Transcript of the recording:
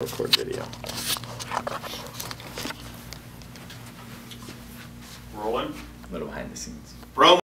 Record video. Rolling. A Little behind the scenes. Bro.